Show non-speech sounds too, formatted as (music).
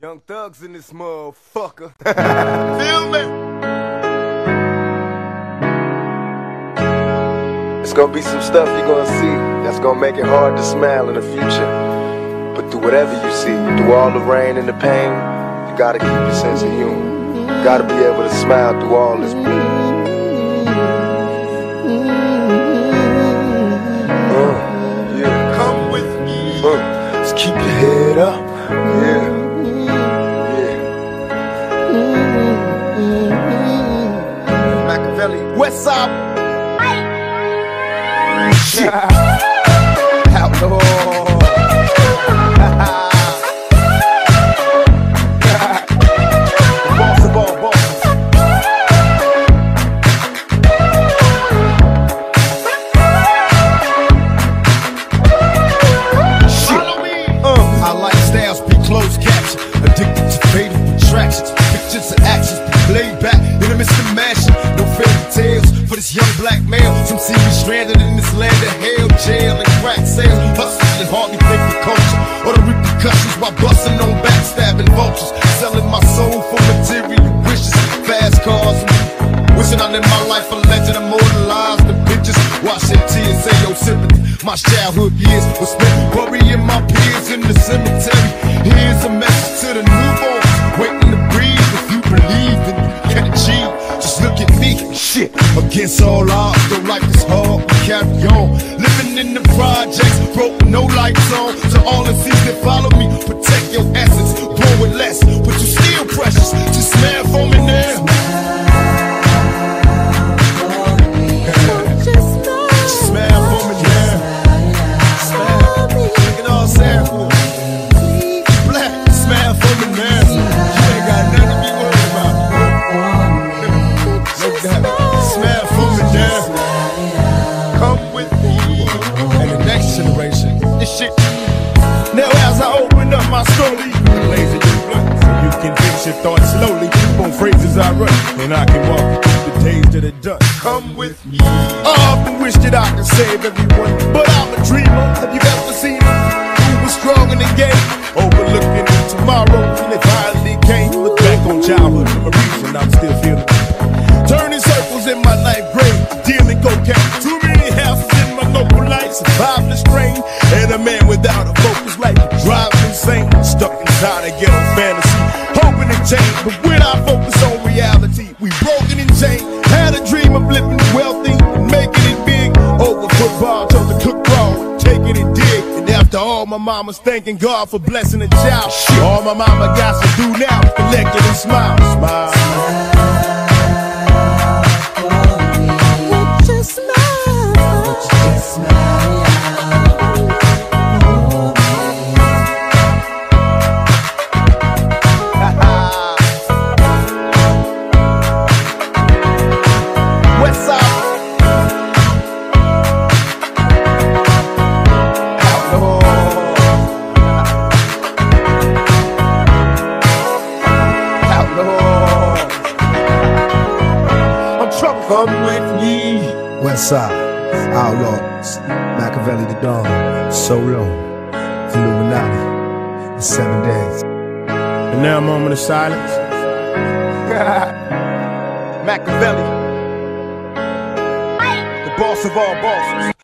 Young thugs in this motherfucker. (laughs) Feel me? It's gonna be some stuff you're gonna see that's gonna make it hard to smile in the future. But through whatever you see, through all the rain and the pain, you gotta keep your sense of humor. You gotta be able to smile through all this. West Side. Shit. Outlaw. Young black male. Some see me stranded in this land of hell, jail, and crack sales. Hustling and hardly think of culture or the repercussions while busting on backstabbing vultures. Selling my soul for material wishes, fast cars. Wishing I lived my life a legend, immortalized the pictures. Washing tears, say yo sympathy. My childhood years were spent burying my peers in the cemetery. Here's a message to the newborns, Shit, against all odds, though life is hard, we carry on. Living in the projects, broke no lights on. To all the seas that follow me, protect your essence. Born with less, but you still precious. Just smile for me now. Just smile for me now. Smile. You know what I'm saying? Black, smile for me now. You ain't got nothing to be worried about. No doubt. Now as I open up my story, lazy you blunt, so you can fix your thoughts slowly on phrases I run, and I can walk you through the days to the dust. Come with me. I often wish that I could save everyone, but I'm a dreamer. Have you ever seen? Who was strong in the game, overlooking tomorrow, and it finally came. Look back on childhood for a reason I'm still feeling. Turning circles in my ninth grade, dealing cocaine. Too many houses in my local life, survived the strain. And a man without But when I focus on reality, we broken and chained. Had a dream of living wealthy, and making it big. Over football, chose to cook raw, taking it dig. And after all, my mama's thanking God for blessing a child. All my mama got to do now, collect it and smile. Smile. West Come with me. West Side, Outlaws, Makaveli the Don, Solo, Illuminati, the Seven Days. And now, a moment of silence. (laughs) Machiavelli. The boss of all bosses.